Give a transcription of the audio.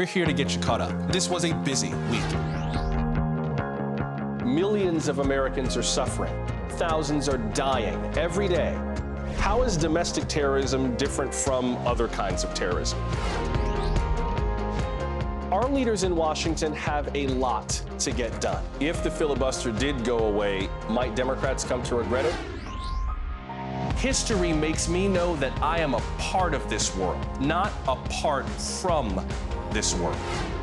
We're here to get you caught up. This was a busy week. Millions of Americans are suffering. Thousands are dying every day. How is domestic terrorism different from other kinds of terrorism? Our leaders in Washington have a lot to get done. If the filibuster did go away, might Democrats come to regret it? History makes me know that I am a part of this world, not apart from this world.